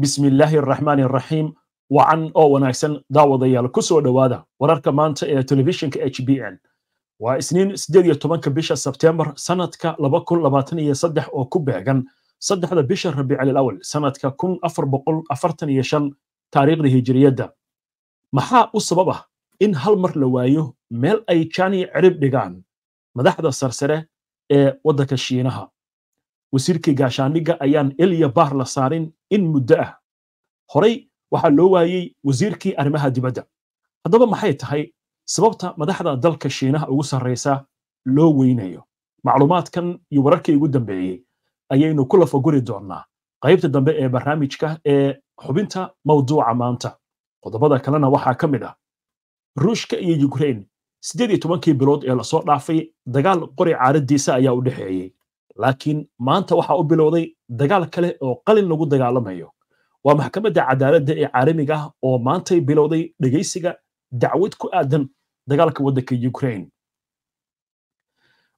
bismi illaahi araxmaani araxiim wacan oo wanaagsan daawadayaal ku soo dhowaada. Wararka maanta ee telefishinka h b n. Waa isniin siddeed iyo tobanka bisha sebteembar sanadka laba kun labaatan iyo saddex oo ku beegan. Saddexda bisha rabiicil awal sanadka kun afar boqol afartan iyo shan taariikhda hijiriyadda maxaa u sabab ah in hal mar la waayo meel ay jani cirib dhigaan? Madaxda sarsare ee waddanka shiinaha wasiirkii gaashaandhigga ayaan eliya baar la saarin in muddo ah. Horey waxaa loo waayey wasiirkii arrimaha dibadda. Haddaba maxay tahay sababta madaxda dalka shiinaha ugu sarraysa loo weynayo macluumaadkan iyo wararkii ugu dambeeyey ayaynu ku lafaguri doonnaa qaybta dambe ee barnaamijka ee xubinta mawduuca maanta. Qodobada kalena waxaa ka mid ah ruushka iyo yukrain siddeed iyo tobankii bilood ee la soo dhaafay dagaal qori caaradiisa ayaa u dhexeeyey laakiin maanta waxaa u bilowday dagaal kale oo qalin lagu dagaalamayo. Waa maxkamadda cadaaladda ee caalamiga ah oo maantay bilowday dhegaysiga dacwad ku aadan dagaalka waddanka yukrain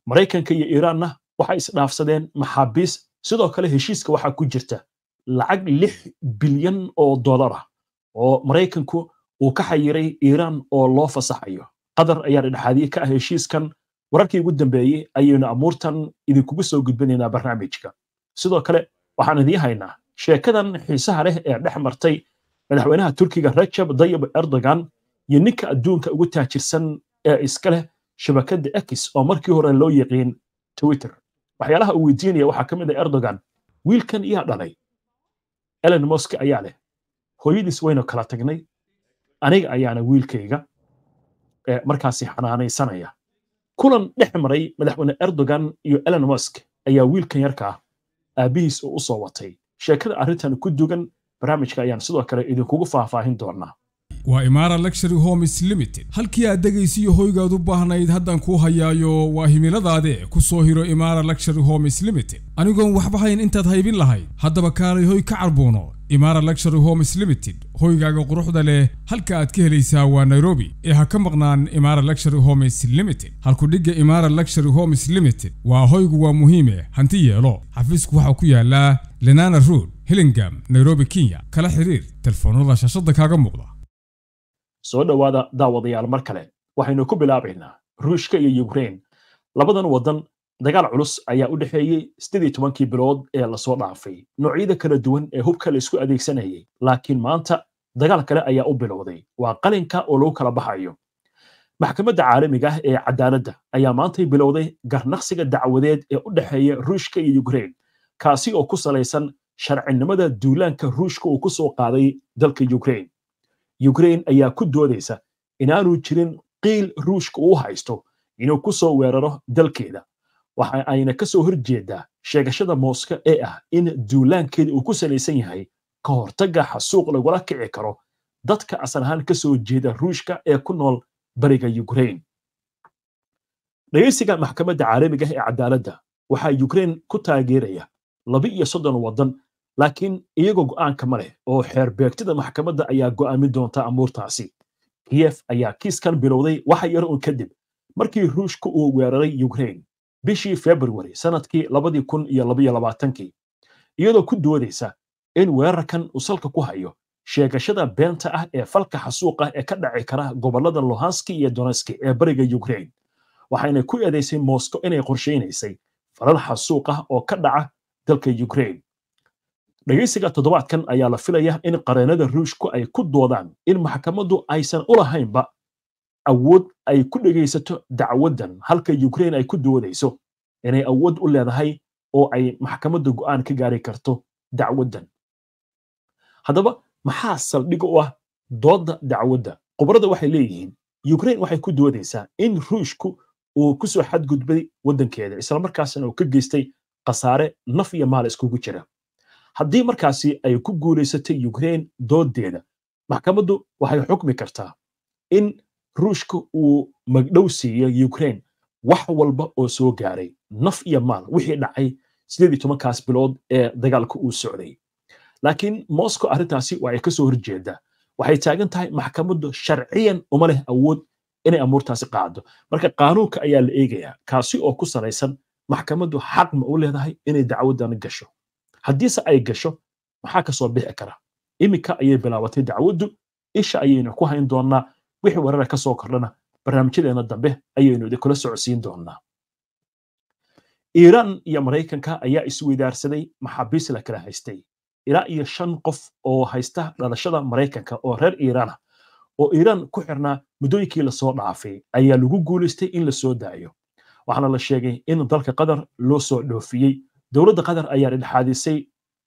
maraykanka iyo iiraanna waxay isdhaafsadeen maxaabiis sidoo kale heshiiska waxaa ku jirta lacag lix bilyan oo dollar ah oo maraykanku uu ka xayiray iiraan oo loo fasaxayo. Qatar ayaa dhexaadiye ka ah heshiiskan wararkii ugu dambeeyey ayaynu amuurtan idinkugu soo gudbinaynaa barnaamijka. Sidoo kale waxaan idiin haynaa sheekadan xiisaha leh ee dhex martay madaxweynaha turkiga rajab dayib erdogan iyo ninka adduunka ugu taajirsan ee iska leh shabakadda x oo markii hore loo yaqiin twitter. Waxyaalaha uu weydiinaya waxaa ka mid ah erdogan wiilkan iyaa dhalay. Elen mosk ayaa leh. Hooyadiis waynu kala tagnay. Aniga ayaana wiilkayga markaasi xanaanaysanaya kulan dhex maray madaxweyne erdogan iyo elon musk ayaa wiilkan yarka ah aabbihiis uu u soo watay. Sheekada arrintan ku dugan barnaamijka ayaan sidoo kale idinkugu faahfaahin doonaa waa imaara luxury homes limited. Halkii aad dhegaysiyo hoygaad u baahnayd haddaan kuu hayaayo waa himiladaade ku soo hiro imaara luxury homes limited. Anigoon waxba hayn intaad haybin lahayd. Haddaba kaalay hoy ka carbuuno. Imaara luxury homes limited hoygaaga quruxda leh halka aad ka helaysaa waa nairobi. Ee ha ka maqnaan imaara luxury homes limited. Halkudhigga imaara luxury homes limited. Waa hoygu waa muhiime hanti yeelo. Xafiisku waxaa ku yaallaa lenana road hillingam nairobi kenya. Kala xiriir telefoonada shaashadda kaaga muuqda soo dhowaada daawadayaal mar kale waxaynu ku bilaabaynaa ruushka iyo yukrain labadan waddan dagaal culus ayaa u dhexeeyey iyo tobankii bilood ee la soo dhaafay. Noocyada kala duwan ee hubka la isku adeegsanayay laakiin maanta dagaal kale ayaa u bilowday. Waa qalinka oo lagu kala baxayo. Maxkamadda caalamiga ah ee cadaaladda ayaa maantay bilowday garnaqsiga dacwadeed ee u dhexeeya ruushka iyo yukrain kaasi oo ku salaysan sharcinimada duulaanka ruushka uu ku soo qaaday dalka yukrain yukrain ayaa ku doodaysa inaanu jirin qiil ruushka uu haysto inuu ku soo weeraro dalkeeda. Waxa ayna ka soo horjeedaa sheegashada mooska ee ah in duulaankeeda uu ku salaysan yahay ka hortagga xasuuq lagula kici karo dadka asal ahaan ka soo jeeda ruushka ee ku nool bariga yukrain dhegaysiga maxkamadda caalamiga ee cadaaladda waxaa yukrain ku taageeraya laba iyo soddon waddan laakiin iyagoo go'aanka ma leh oo xeer beegtida maxkamadda ayaa go'aamin doonta amuurtaasi. Kiyef ayaa kiiskan bilowday waxa yar un kadib markii ruushka uu weeraray yukrain bishii februari sannadkii iyadoo ku doodaysa in weerarkan uu salka ku hayo sheegashada beenta ah ee falka xasuuqa ee ka dhaci kara gobollada lohanski iyo donetski ee bariga yukrain waxayna ku eedaysay moscow inay qorshaynaysay falal xasuuq ah oo ka dhaca dalka yukrain dhegaysiga toddobaadkan ayaa la filaya in qareennada ruushku ay ku doodaan in maxkamaddu aysan u lahaynba awood ay ku dhegaysato dacwaddan halka yukrain ay ku doodayso inay awood u leedahay oo ay maxkamadda go'aan ka gaari karto dacwaddan. Haddaba maxaa saldhig u ah doodda dacwadda? Khubrada waxay leeyihiin yukrain waxay ku doodaysaa in ruushku uu ku soo xadgudbay waddankeeda islamarkaasna uu ka geystay khasaare naf iyo maal iskugu jira haddii markaasi ay ku guulaysatay yukrain dooddeeda maxkamaddu waxay xukmi kartaa in ruushka uu magdhow siiyo yukrain wax walba oo soo gaaray naf iyo maal wixii dhacay siddeed iyo tobankaas bilood ee dagaalka uu socday. Laakiin moscow arrintaasi waa ay ka horjeedaa waxay taagan tahay maxkamaddu sharciyan uma leh awood inay amuurtaasi qaado marka qaanuunka ayaa la eegayaa kaasi oo ku salaysan maxkamaddu xaq ma u leedahay inay dacwaddan gasho haddiise ay gasho maxaa ka soo bixi kara? Iminka ayay bilaabatay dacwaddu isha ayaynu ku hayn doonnaa wixii warara ka soo kordhana barnaamijyadeena dambe ayaynu idinkula socodsiin doonnaa. Iiraan iyo maraykanka ayaa isweydaarsaday maxaabiis la kala haystay. Ilaa iyo shan qof oo haysta dhalashada maraykanka oo reer iiraan ah oo iiraan ku xirnaa muddooyinkii la soo dhaafay ayaa lagu guulaystay in la soo daayo. Waxaana la sheegay in dalka qatar loo soo dhoofiyey dowladda qatar ayaa dhexaadisay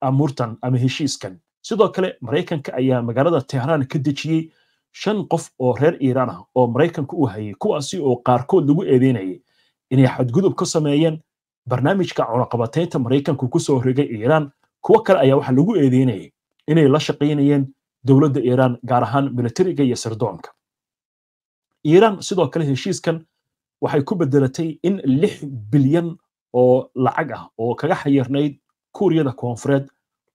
amuurtan ama heshiiskan. Sidoo kale maraykanka ayaa magaalada tehraan ka dejiyey shan qof oo reer iiraan ah oo maraykanka u hayay kuwaasi oo qaarkood lagu eedeynayay inay xadgudub ka sameeyeen barnaamijka cunaqabataynta maraykanku ku soo rigay iiraan. Kuwo kale ayaa waxaa lagu eedeynayay inay la shaqaynayeen dowladda iiraan gaar ahaan militariga iyo sirdoonka iiraan sidoo kale heshiiskan waxay ku bedelatay in lix bilyan oo lacag ah oo kaga xayirnayd kuuriyada koonfureed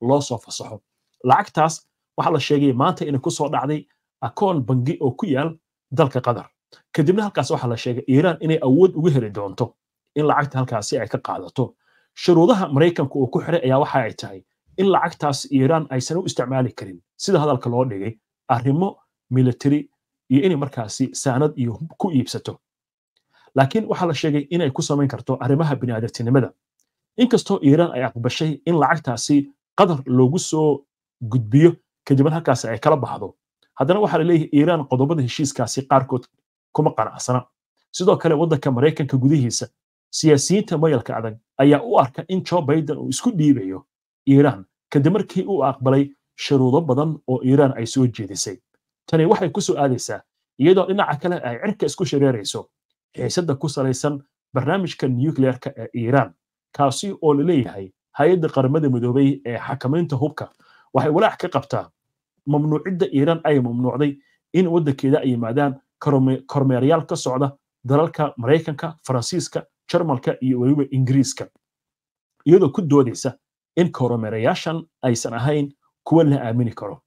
loo soo fasaxo. Lacagtaas waxaa la sheegay maanta inay ku soo dhacday akoon bangi oo ku yaal dalka qatar. Kadibna halkaas waxaa la sheegay iiraan inay awood ugu heli doonto in lacagta halkaasi ay ka qaadato. Shuruudaha maraykanka uu ku xiray ayaa waxa ay tahay in lacagtaas iiraan aysan u isticmaali karin. Sida hadalka loo dhigay arrimo military iyo inay markaasi saanad iyo ku iibsato laakiin waxaa la sheegay inay ku samayn karto arrimaha bini'aadantinimada. Inkastoo iiraan ay aqbashay in lacagtaasi qadar loogu soo gudbiyo kadibna halkaasi ay kala baxdo. Haddana waxaa la leeyahay iiraan qodobada heshiiskaasi qaarkood kuma qanacsana sidoo kale waddanka maraykanka gudihiisa siyaasiyiinta mayalka adag ayaa u arka in joe biden uu isku dhiibayo iiraan kadib markii uu aqbalay shuruudo badan oo iiraan ay soo jeedisay. Tani waxay ku soo aadaysaa iyadoo dhinaca kale ay cirka isku shareerayso xiisadda ku salaysan barnaamijka nukleerka ee iiraan kaasi oo la leeyahay hay'adda qaramada midoobay ee xakamaynta hubka. Waxay walaac ka qabtaa mamnuucidda iiraan ay mamnuucday in waddankeeda ay yimaadaan kormeerayaal ka socda dalalka maraykanka faransiiska jarmalka iyo weliba ingiriiska iyadoo ku doodaysa in kormeerayaashan aysan ahayn kuwa la aamini karo.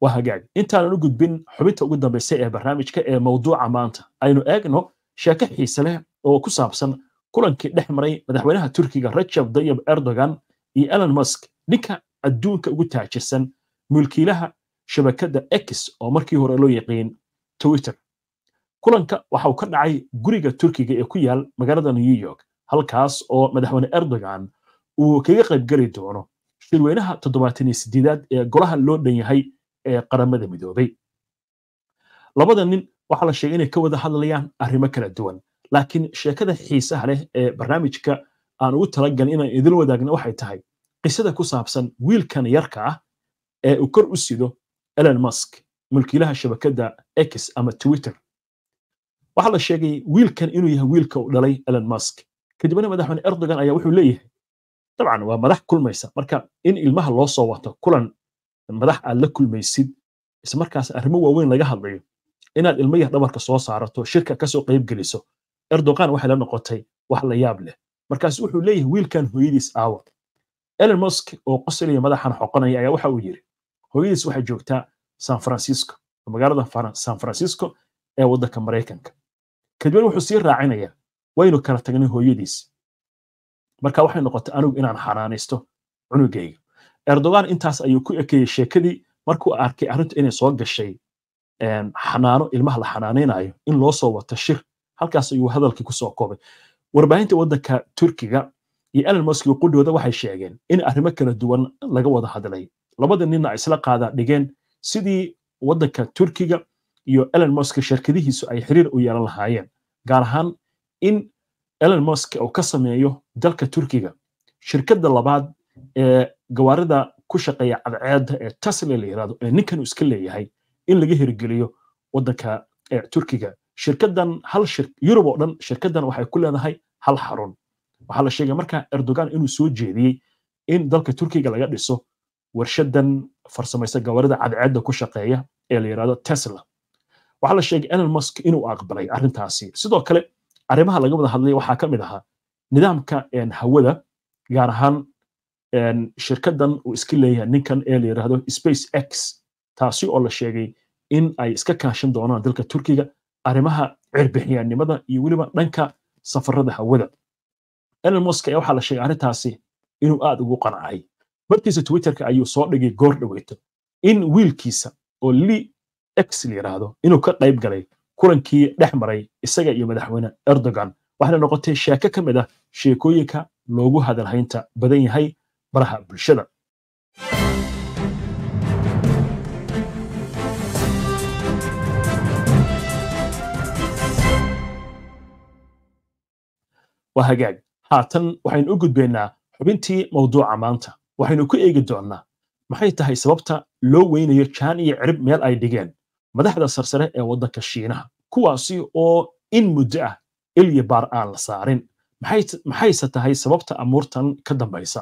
Waa hagaag. Intaanan u gudbin xubinta ugu dambaysa ee barnaamijka ee mawduuca maanta. Aynu eegno sheeko xiise leh oo ku saabsan kulankii dhex maray madaxweynaha turkiga rajab dayib erdogan iyo elon musk ninka adduunka ugu taajirsan mulkiilaha shabakadda x oo markii hore loo yaqiin twitter. Kulanka waxa uu ka dhacay guriga turkiga ee ku yaal magaalada new york halkaas oo madaxweyne erdogan uu kaga qaybgeli doono shirweynaha toddobaatan iyo sideedaad ee golaha loo dhan yahay ee qaramada midoobay. Labada nin waxaa la sheegay inay ka wada hadlayaan arrimo kala duwan. Laakiin sheekada xiisaha leh ee barnaamijka aan ugu talagalin inaan idin wadaagna waxay tahay qisada ku saabsan wiilkan yarka ah ee uu kor u sido elon musk mulkiilaha shabakadda x ama twitter. Waxaa la sheegay wiilkan inuu yahay wiilka uu dhalay elon musk. Kadibna madaxweyne erdogan ayaa wuxuu leeyahay dabcan waa madax kulmaysa. Marka in ilmaha loo soo wato kulan madax aad la kulmaysid ismarkaas arrimo waaweyn laga hadlayo inaad ilmo yar dhabarka soo saarato shirka ka soo qayb geliso erdogan waxay la noqotay wax la yaab leh. Markaas wuxuu leeyahay wiilkan hooyadiis aawa. Elon musk oo qoslaya madaxan xoqonaya ayaa waxa uu yidhi hooyadiis waxay joogtaa san francisco magaalada san francisco ee waddanka maraykanka kadibna wuxuu sii raacinaya waynu kala tagnay hooyadiis. Marka waxay noqotay anigu inaan xanaanaysto cunugayga. Erdogan intaas ayuu ku ekeeyey sheekadii markuu arkay arrintu inay soo gashay xanaano ilmaha la xanaanaynayo in loo soo wato shir. Halkaas ayuu hadalkii ku soo koobay. Warbaahinta waddanka turkiga iyo elon musk qudhooda waxay sheegeen in arrimo kala duwan laga wada hadlay. Labada ninna isla qaada dhigeen sidii waddanka turkiga iyo elon musk shirkadihiisu ay xiriir u yeelan lahaayeen gaar ahaan in elon musk uu ka sameeyo dalka turkiga. Shirkadda labaad ee gawaarida ku shaqeeya cadceedda ee tasla la yiraahdo ee ninkan iska leeyahay in laga hirgeliyo waddanka turkiga. Shirkaddan hal yurub oo dhan shirkaddan waxay ku leedahay hal xarun. Waxaa la sheegay markaa erdogan inuu soo jeediyey in dalka turkiga laga dhiso warshadan farsamaysa gawaarida cadceedda ku shaqeeya ee la tesla. Waxaa la sheegay elon musk inuu aqbalay arrintaasi. Sidoo kale arrimaha laga wada hadlay waxaa ka mid ahaa nidaamka hawada gaar ahaan shirkaddan uu iska leeyahay ninkan ee la space x taasi oo la sheegay in ay iska kaashan doonaan dalka turkiga arrimaha cirbixiyaannimada iyo weliba dhanka safarada hawada. Elon musk ayaa waxaa la sheegay arrintaasi inuu aad ugu qancay bartiisa twitterka ayuu soo dhigay goor dhaweyto in wiilkiisa oo li x la yidhaahdo inuu ka qayb galay kulankii dhex maray isaga iyo madaxweyne erdogan waxayna noqotay sheeko ka mid ah sheekooyinka loogu hadalhaynta badan yahay baraha bulshada waa hagaag. Haatan waxaynu u gudbaynaa xubintii mawduuca maanta. Waxaynu ku eegi doonnaa maxay tahay sababta loo weynayo jaan iyo cirib meel ay dhigeen madaxda sarsare ee waddanka shiinaha kuwaasi oo in muddo ah ilya baar aan la saarin. Maxayse tahay sababta amuurtan ka dambaysa?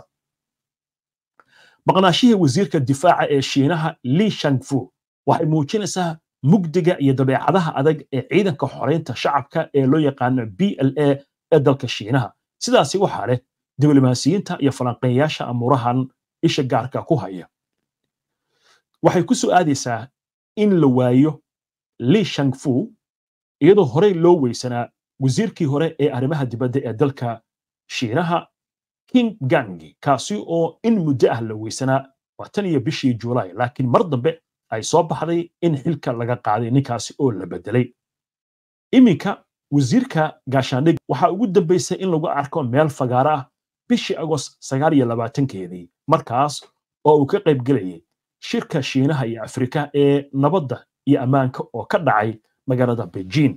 Maqnaashihii wasiirka difaaca ee shiinaha li shangfu waxay muujinaysaa mugdiga iyo dabeecadaha adag ee ciidanka xoraynta shacabka ee loo yaqaano b l a ee dalka shiinaha. Sidaasi waxaa leh diblomaasiyiinta iyo falanqeeyaasha amuurahan isha gaarka ku haya. Waxay ku soo aadaysaa in la waayo li shangfu iyadoo horey loo weysanaa wasiirkii hore ee arrimaha dibadda ee dalka shiinaha king gangi kaasi oo in muddo ah la weysanaa waa tan iyo bishii juulaay laakiin mar dambe ay soo baxday in xilka laga qaaday ninkaasi oo la bedelay iminka wasiirka gaashaandhig waxaa ugu dambaysay in lagu arko meel fagaaro ah bishii agost sagaal iyo labaatankeedii markaas oo uu ka qayb gelayay shirka shiinaha iyo afrika ee nabadda iyo ammaanka oo ka dhacay magaalada beijing.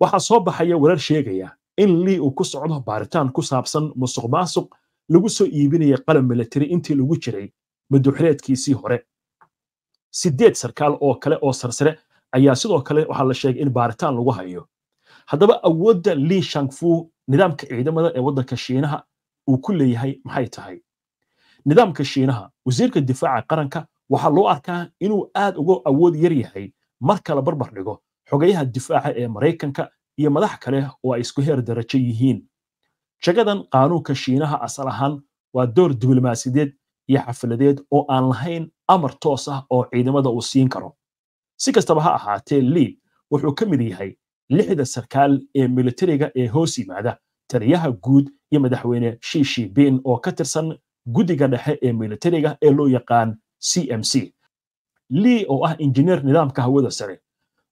Waxaa soo baxaya warar sheegaya in lii uu ku socdo baaritaan ku saabsan musuq maasuq lagu soo iibinaya qalab militari intii lagu jiray maduxreedkiisii hore. Sideed sarkaal oo kale oo sarsare ayaa sidoo kale waxaa la sheegay in baaritaan lagu hayo haddaba awoodda lii shangfu nidaamka ciidamada ee waddanka shiinaha uu ku leeyahay maxay tahay? Nidaamka shiinaha wasiirka difaaca qaranka waxaa loo arkaa inuu aad uga awood yar yahay marka la barbar dhigo xogayaha difaaca ee maraykanka iyo madax kale oo ay isku heer darajo yihiin. Jagadan qaanuunka shiinaha asal ahaan waa door diblomaasiyadeed iyo xafiladeed oo aan lahayn amar toos ah oo ciidamada uu siin karo. Si kastaba ha ahaatee lii wuxuu ka mid yahay lixda sarkaal ee militariga ee hoos yimaada taliyaha guud iyo madaxweyne shishi bin oo ka tirsan guddiga dhexe ee militariga ee loo yaqaan c m c. Lii oo ah injineer nidaamka hawada sare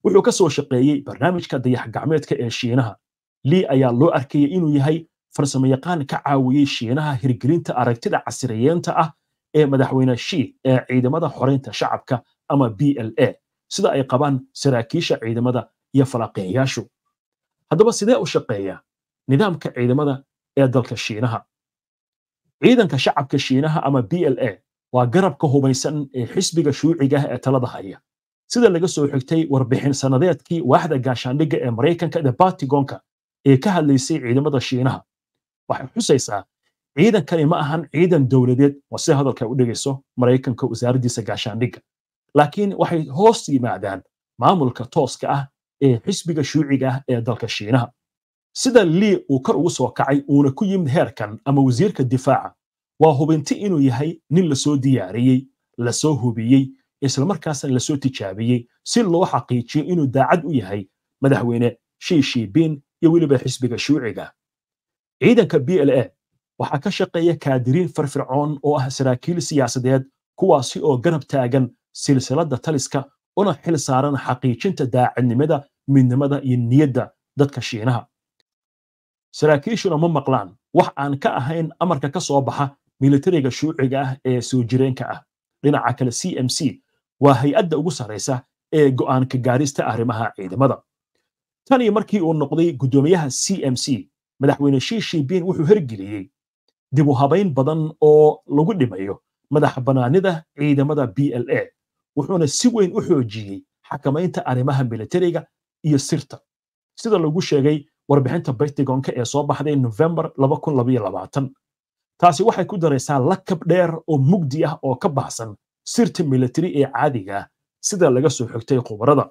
wuxuu ka soo shaqeeyey barnaamijka dayax gacmeedka ee shiinaha. Lii ayaa loo arkayay inuu yahay farsamayaqaan ka caawiyey shiinaha hirgelinta aragtida casriyeenta ah ee madaxweyne shi ee ciidamada xoraynta shacabka ama b l a. Sida ay qabaan saraakiisha ciidamada iyo falaqeeyaashu haddaba sidee u shaqeeya nidaamka ciidamada ee dalka shiinaha? Ciidanka shacabka shiinaha ama b l a waa garabka hubaysan ee xisbiga shuuciga ah ee talada haya. Sida laga soo xigtay warbixin sannadeedkii waaxda gaashaandhigga ee maraykanka ee batigonka ee ka hadlaysay ciidamada shiinaha. Waxay xusaysaa ciidankani ma ahan ciidan dowladeed. Waa sida hadalka u dhegayso maraykanka wasaaraddiisa gaashaandhigga. Laakiin waxay hoos yimaadaan maamulka tooska ah ee xisbiga shuuciga ah ee dalka shiinaha sida lii uu kor ugu soo kacay uuna ku yimid heerkan ama wasiirka difaaca waa hubinti inuu yahay nin la soo diyaariyey la soo hubiyey islamarkaasna la soo tijaabiyey si loo xaqiijiyo inuu daacad u yahay madaxweyne shiishi bin iyo weliba xisbiga shuuciga ciidanka b l a waxaa ka shaqeeya kaadiriin firfircoon oo ah saraakiil siyaasadeed kuwaasi oo garab taagan silsiladda taliska una xil saaran xaqiijinta daacadnimada midnimada iyo niyadda dadka shiinaha. Saraakiishuna ma maqlaan. Wax aan ka ahayn amarka ka soo baxa militariga shuuciga ah ee soo jireenka ah. Dhinaca kale c m c waa hay'adda ugu sarraysa ee go'aanka gaarista arrimaha ciidamada. Tan iyo markii uu noqday guddoomiyaha c m c madaxweyne shiishi bin wuxuu hergeliyey dib u habayn badan oo lagu dhimayo madax bannaanida ciidamada b l a wuxuuna si weyn u xoojiyey xakamaynta arrimaha militariga iyo sirta. Sida lagu sheegay warbixinta batigonka ee soo baxday nofembar taasi waxay ku daraysaa lakab dheer oo mugdi ah oo ka baxsan sirta militari ee caadiga ah sida laga soo xigtay khubarada.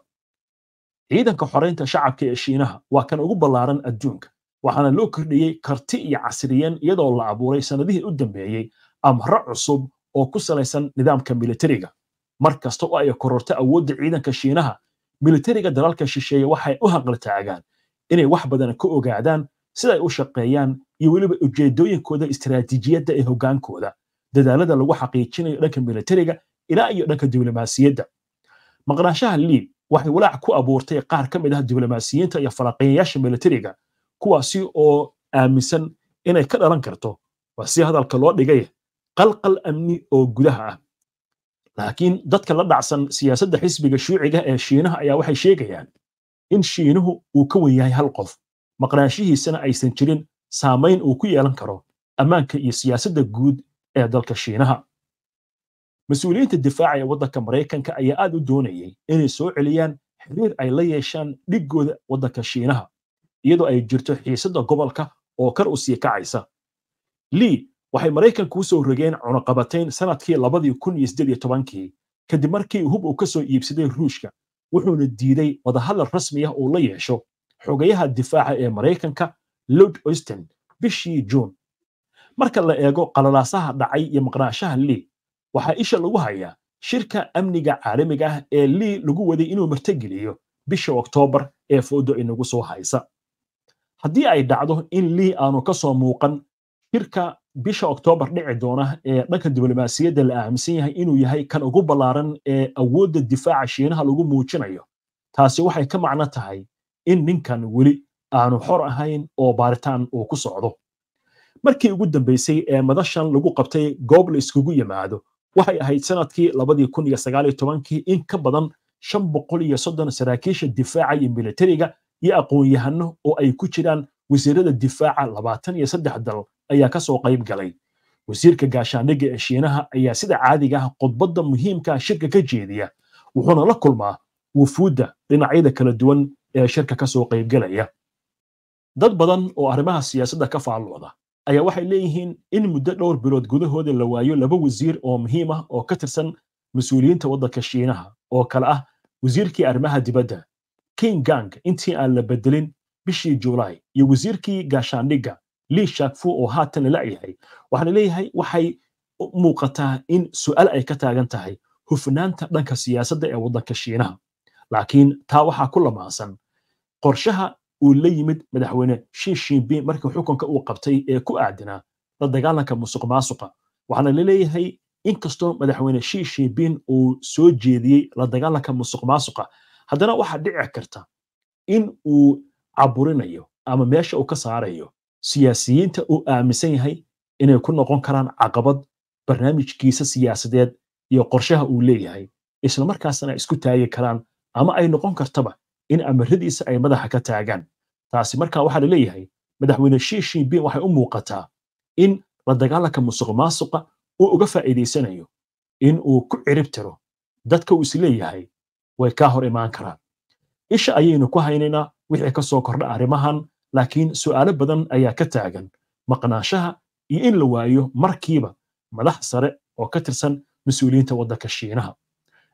Ciidanka xoraynta shacabka ee shiinaha waa kan ugu ballaaran adduunka waxaana loo kordhiyey karti iyo casriyeen iyadoo la abuuray sannadihii u dambeeyey amro cusub oo ku salaysan nidaamka militariga mar kasta oo ay kororto awoodda ciidanka shiinaha militariga dalalka shisheeye waxay u haqaltaagaan inay wax badan ka ogaadaan sida ay u shaqeeyaan iyo weliba ujeedooyinkooda istiraatiijiyadda ee hoggaankooda. Dadaalada lagu xaqiijinayo dhanka militariga ilaa iyo dhanka diblomaasiyadda. Maqnaanshaha lii waxay walaac ku abuurtay qaar ka mid ah diblomaasiyiinta iyo falaqeeyayaasha militariga kuwaasi oo aaminsan inay ka dhalan karto. Waa si hadalka loo dhigay qalqal amni oo gudaha ah laakiin dadka la dhacsan siyaasadda xisbiga shuuciga ee shiinaha ayaa waxay sheegayaan in shiinuhu uu ka wen yahay hal qof. Maqnaanshihiisana aysan jirin saamayn uu ku yeelan karo ammaanka iyo siyaasadda guud ee dalka shiinaha. Mas'uuliyiinta difaaca ee waddanka maraykanka ayaa aad u doonayay inay soo celiyaan xiriir ay la yeeshaan dhiggooda waddanka shiinaha iyadoo ay jirto xiisadda gobolka oo kar u sii kacaysa. Lii waxay maraykanku u soo rogeen cunaqabatayn sannadkii labadii kun iyo siddeed iyo tobankii. Kadib markii hub uu ka soo iibsaday ruushka wuxuuna diiday wadahadal rasmi ah uu la yeesho xogayaha difaaca ee maraykanka lord austin bishii juun. Marka la eego qalalaasaha dhacay iyo maqnaanshaha lii waxaa isha lagu hayaa shirka amniga caalamiga ah ee lii lagu waday inuu martageliyo bisha oktoobar ee foodo inagu soo haysa. Haddii ay dhacdo in lii aanu ka soo muuqan shirka bisha oktoobar dhici doona ee dhanka diblomaasiyadda la aaminsan yahay inuu yahay kan ugu ballaaran ee awoodda difaaca shiinaha lagu muujinayo. Taasi waxay ka macno tahay in ninkan weli aanu xor ahayn oo baaritaan uu ku socdo. Markii ugu dambaysay ee madashan lagu qabtay goob la iskugu yimaado waxay ahayd sannadkii labadii kun iyo sagaal iyo tobankii in ka badan shan boqol iyo soddon saraakiisha difaaca iyo militariga iyo aqoon-yahano oo ay ku jiraan wasiirada difaaca labaatan iyo saddex dal ayaa ka soo qayb galay. Wasiirka gaashaandhigga ee shiinaha ayaa sida caadiga ah khudbadda muhiimka shirka ka jeediya wuxuuna la kulmaa wufuudda dhinacyada kala duwan ee shirka ka soo qaybgalaya dad badan oo arrimaha siyaasadda ka faallooda ayaa waxay leeyihiin in muddo dhowr bilood gudahooda la waayo laba wasiir oo muhiim ah oo ka tirsan mas'uuliyiinta waddanka shiinaha oo kale ah wasiirkii arrimaha dibadda king gang. Intii aan la bedelin bishii juulaay iyo wasiirkii gaashaandhigga lii shakfu oo haatan lala yahay waxaana leeyahay waxay muuqataa in su'aal ay ka taagan tahay hufnaanta dhanka siyaasadda ee waddanka shiinaha. Laakiin taa waxaa ku lamaansan qorshaha uu la yimid madaxweyne shi shinbin markii xukunka uu qabtay ee ku aadanaa la dagaalanka musuq maasuqa. Waxaana la leeyahay inkastoo madaxweyne shi shinbin uu soo jeediyey la dagaalanka musuq maasuqa. Haddana waxaa dhici karta in uu caburinayo ama meesha uu ka saarayo siyaasiyiinta uu aaminsan yahay inay ku noqon karaan caqabad barnaamijkiisa siyaasadeed iyo qorshaha uu leeyahay islamarkaasna isku taagi karaan ama ay noqon kartaba in amaradiisa ay madaxa ka taagaan. Taasi markaa waxaa la leeyahay madaxweyne shi shinbin waxay u muuqataa in la dagaalanka musuq maasuqa uu uga faa'iidaysanayo in uu ku cirib tiro dadka uu is leeyahay way kaa hor imaan karaan. Isha ayaynu ku haynaynaa wixii ka soo kordha arrimahan laakiin su'aalo badan ayaa ka taagan. Maqnaanshaha iyo in la waayo markiiba madax sare oo ka tirsan mas'uuliyiinta waddanka shiinaha.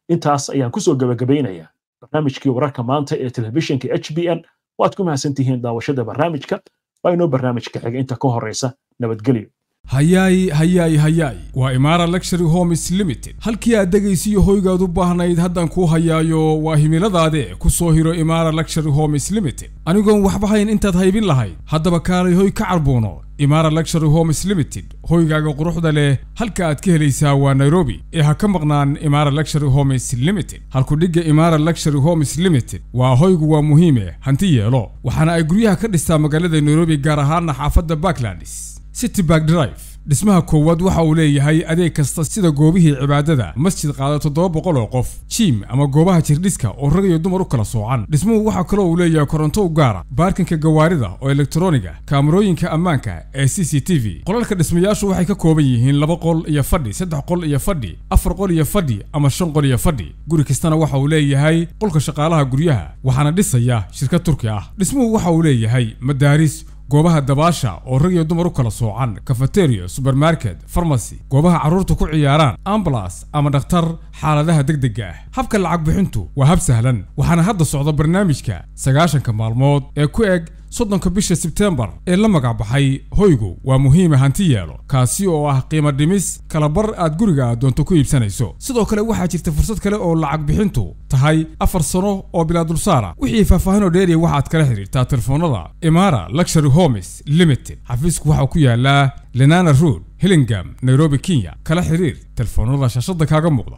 Intaas ayaan ku soo gabagabaynayaa barnaamijkii wararka maanta ee telefishinka h b n waad ku mahadsan tihiin daawashada barnaamijka. Waa inoo barnaamijka xiga inta ka horraysa nabadgelyo hayaay hayaay hayaay waa imaara luxury homes limited. Halkii aad dhegaysiyo hoygaad u baahnayd haddaan kuu hayaayo waa himiladaade ku soo hiro imaara luxury homes limited. Anigoon waxba hayn intaad haybin lahayd. Haddaba kaalay hoy ka carbuuno. Imaara luxury homes limited hoygaaga quruxda leh halka aad ka helaysaa waa nairobi. ee ha ka maqnaan imaara luxury homes limited. Halkudhigga imaara luxury homes limited. Waa hoygu waa muhiime hanti yeelo. Waxaana ay guryaha ka dhistaa magaalada nairobi gaar ahaana xaafadda backlandis city bark drive. Dhismaha koowaad waxa uu leeyahay adeeg kasta sida goobihii cibaadada masjid qaada toddoba boqol oo qof jiim ama goobaha jirdhiska oo rag iyo dumar u kala soocan. Dhismuhu waxaa kaloo uu leeyahay koronto u gaara baarkinka gawaarida oo elektroniga kaamarooyinka ammaanka ee c c t v. Qolalka dhismayaashu waxay ka kooban yihiin laba qol iyo fadhi saddex qol iyo fadhi afar qol iyo fadhi ama shan qol iyo fadhi. Guri kastana waxa uu leeyahay qolka shaqaalaha guryaha waxaana dhisaya shirkad turki ah. Dhismuhu waxa uu leeyahay madaaris goobaha dabaasha oo rag iyo dumar u kala soocan kafateriya subermarket farmasy goobaha carruurta ku ciyaaraan ambulas ama dhakhtar xaaladaha degdega ah. Habka lacag bixintu waa hab sahlan waxaana hadda socda barnaamijka sagaashanka maalmood ee ku eg soddonka bisha sebteembar ee la magac baxay hoygu waa muhiima hanti yeelo kaasi oo ah qiimo dhimis kalabar aad guriga doonto ku iibsanayso. Sidoo kale waxaa jirta fursad kale oo lacag bixintu tahay afar sano oo bilaa dulsaara wixii faahfaahinoo dheeriya waxaad kala xidhiirtaa telefoonada imara luxury homes limited. Xafiisku waxaa ku yaalaa lenana road hillingam nairobi kenya. Kala xiriir telefoonada shaashada kaaga muuqda